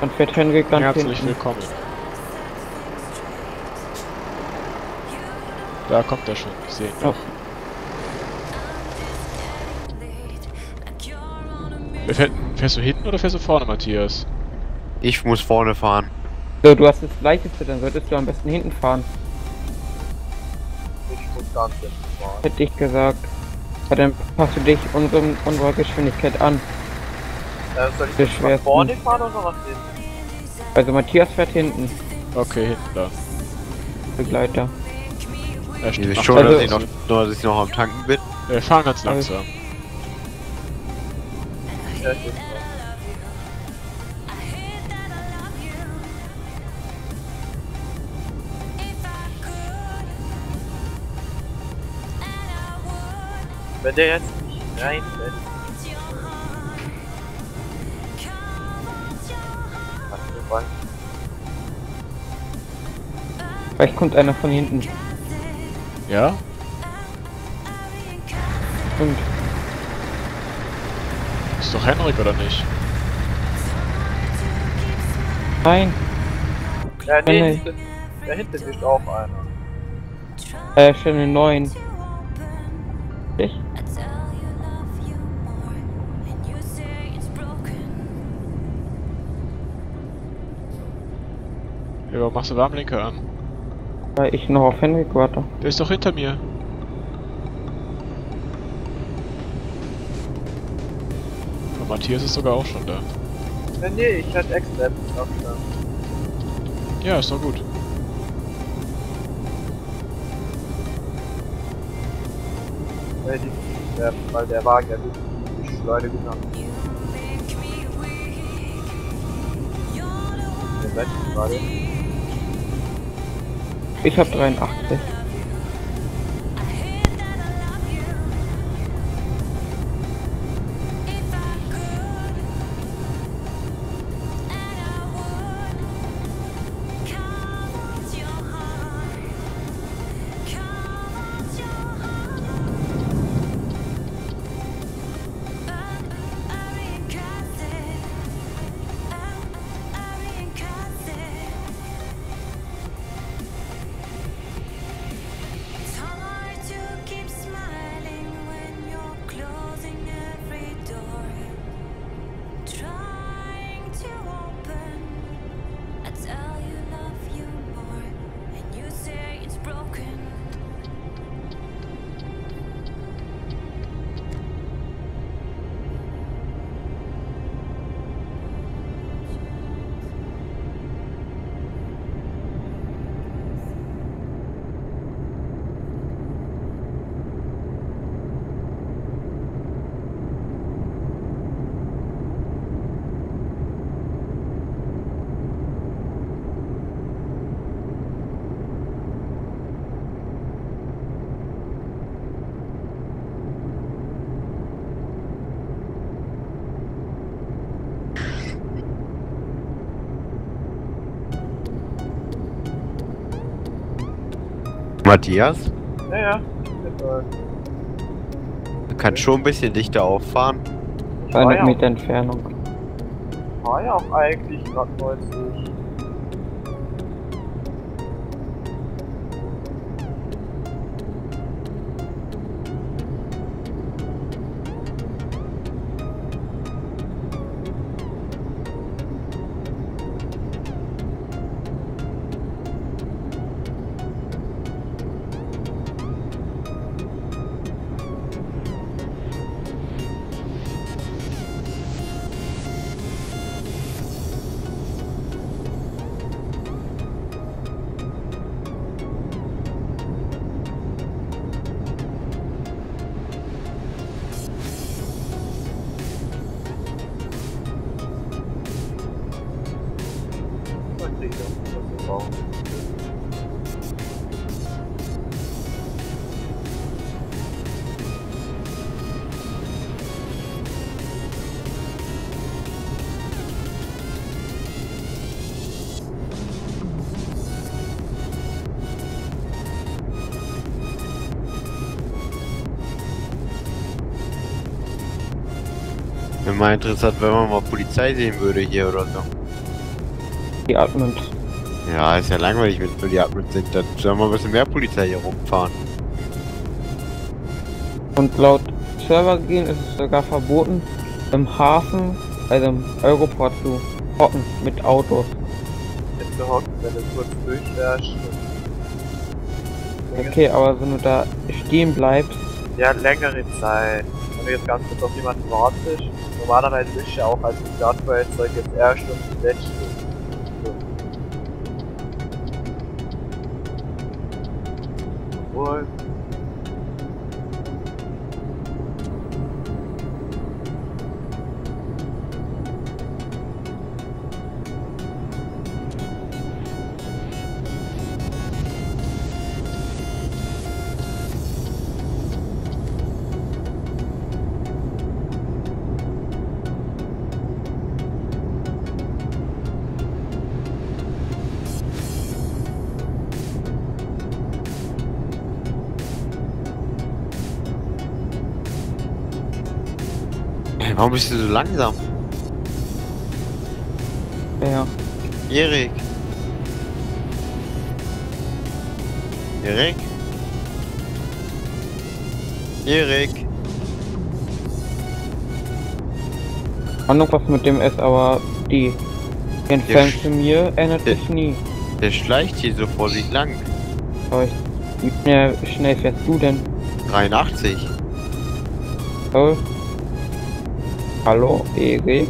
Dann fährt Henry ganz Herzlich hinten. willkommen. Da kommt er schon, ich sehe ihn. Oh. Wer Fährt, fährst du hinten oder fährst du vorne, Matthias? Ich muss vorne fahren. So, du hast das leichteste, dann solltest du am besten hinten fahren, Ich muss ganz hinten fahren. hätte ich gesagt. Weil dann passt du dich unserem, unserer Geschwindigkeit an. Äh, soll ich jetzt nach vorne fahren oder nach hinten? Also Matthias fährt hinten, Okay, hinten da. Begleiter. Stimmt. wisst Ach, schon, Also- dass ich noch, nur, dass ich noch am Tanken bin. Wir fahren ganz langsam. Ja, ich. Wenn der jetzt nicht reinfällt. Weißt. Vielleicht kommt einer von hinten. Ja? Und Ist doch Henrik, oder nicht? nein, Ja, nee, da hinten ist auch einer. äh, schon eine 9. Ja, warum machst du Warmlenker an? Weil ich noch auf Henrik warte. Der ist doch hinter mir. Und Matthias ist sogar auch schon da. Ja, nee, ich hatte extra Abstand. Ja, ist doch gut. Weil, die, der, weil der Wagen ja wirklich die Beschleunigung hat. Der ihr gerade. Ich hab 83. Matthias, Ja, ja. Du kannst schon ein bisschen dichter auffahren. Ich war 200 ja, Meter Entfernung. war ja auch eigentlich gerade 90. Wäre mal interessant, wenn man mal Polizei sehen würde hier oder so. die Admins. Ja, ist ja langweilig, wenn es nur die Admins sind. Dann sollen wir ein bisschen mehr Polizei hier rumfahren. Und laut Server gehen ist es sogar verboten, im Hafen, also im Europort zu hocken mit Autos. Jetzt zu hocken, wenn du kurz durchfährst. Okay, aber wenn du da stehen bleibst, Ja, längere Zeit. Wenn du jetzt ganz kurz auf jemanden wartest, normalerweise bist du ja auch als Privatfahrzeug jetzt und letzte. So. Obwohl. Ey, Warum bist du so langsam? ja, Erik. Erik? Erik? Ahnung was mit dem ist, aber die sch- zu mir ändert Ja. sich nie. Der schleicht hier so vor sich lang. Aber ich, wie schnell, wie schnell fährst du denn? 83. Oh. Hallo, Erik?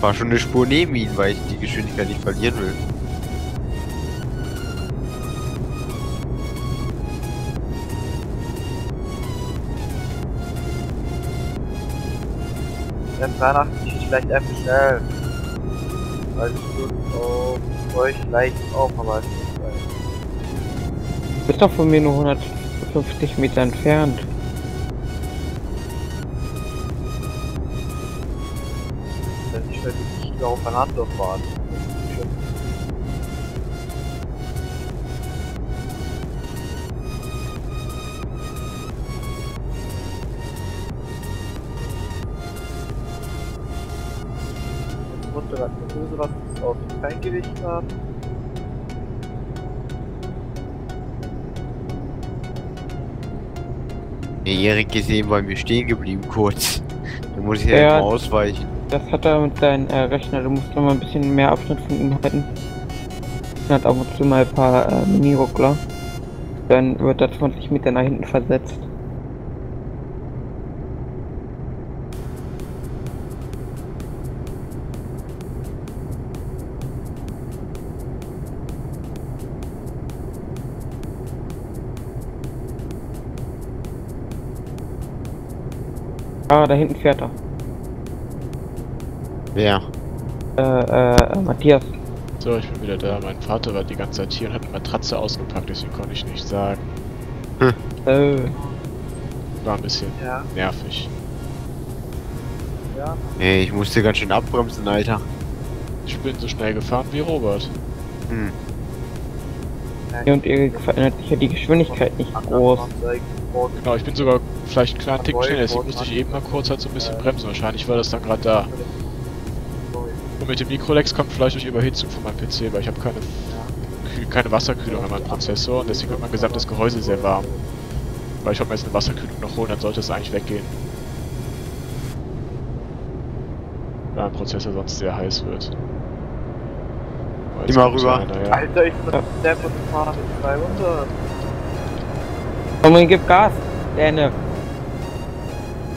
War schon eine Spur neben ihm, weil ich die Geschwindigkeit nicht verlieren will. Der 83 ist vielleicht einfach schnell. Weil du auf euch leicht auch aber es. Du bist doch von mir nur 150 Meter entfernt. Nicht aufeinander fahren. Das ist schon Motorrad mit Hose, was das Auto kein Gewicht hat. Nee, Erik ist eben bei mir stehen geblieben kurz. Da muss ich ja, Ja. immer ausweichen. Das hat er mit seinem äh, Rechner, du musst noch mal ein bisschen mehr Abstand von ihm halten. Er hat ab und zu mal ein paar äh, Mini-Ruckler. Dann wird er 20 Meter nach hinten versetzt. Ah, da hinten fährt er. Wer? Äh, äh, Matthias. So, ich bin wieder da. Mein Vater war die ganze Zeit hier und hat eine Matratze ausgepackt, deswegen konnte ich nicht sagen. Äh, War ein bisschen Ja, nervig. ja. Ey, ich musste ganz schön abbremsen, Alter. Ich bin so schnell gefahren wie Robert. Hm. hier und Erik verändert sich ja die Geschwindigkeit nicht groß. Genau, ich bin sogar vielleicht einen kleinen Tick schneller, deswegen musste ich eben mal kurz halt so ein bisschen bremsen. Wahrscheinlich war das dann gerade da. Und mit dem Mikrolex kommt vielleicht durch Überhitzung von meinem PC, weil ich habe keine, keine Wasserkühlung an meinem Prozessor und deswegen wird mein gesamtes Gehäuse sehr warm. Weil ich wollte mir jetzt eine Wasserkühlung noch holen, dann sollte es eigentlich weggehen. Weil mein Prozessor sonst sehr heiß wird. Kommt rüber. Einer, ja. Alter, ich bin der von gefahren mit 200. Komm, und gib Gas, Däne.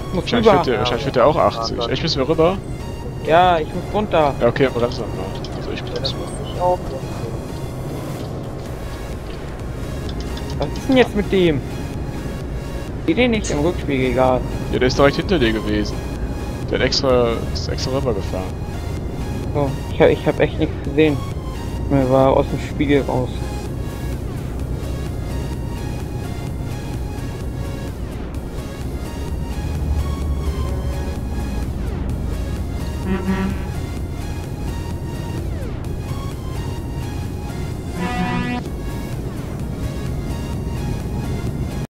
Ich muss Wahrscheinlich wird, der, wahrscheinlich wird der auch 80. Echt, müssen wir rüber? Ja, ich muss runter. Ja, okay, dann bremsen wir mal. Also ich ich auch. Was ist denn jetzt mit dem? Geht den nicht im Rückspiegel, egal. Ja, der ist direkt hinter dir gewesen. Der hat extra, ist extra rüber gefahren. So, ich hab, ich hab echt nichts gesehen. Mir war aus dem Spiegel raus.